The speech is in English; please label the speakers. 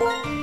Speaker 1: Música